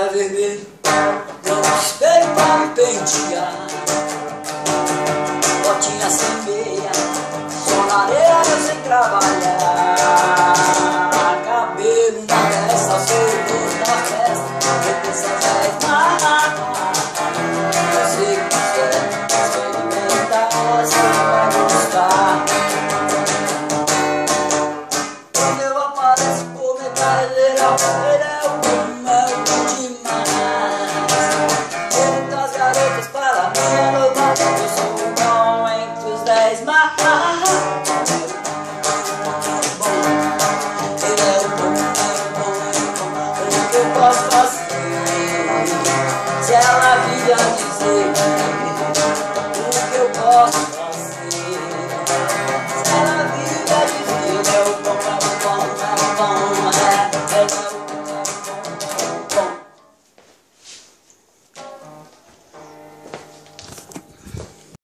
mar vermelho, não espere para me pentear. Botinha sem meia, só na areia sem trabalhar. Cabelo na testa, solto na festa, repensa já é nada. Eu sei que quer experimentar, você vai gostar. Quando eu apareço por metade, ele Se ela vir a dizer